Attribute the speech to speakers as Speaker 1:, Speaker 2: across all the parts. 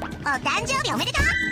Speaker 1: お誕生日おめでとう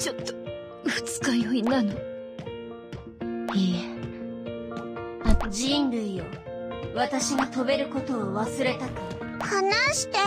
Speaker 2: ちょっと二日酔いなの。いいえ。
Speaker 3: あ人類よ。私が飛べることを忘れたか
Speaker 1: 話して。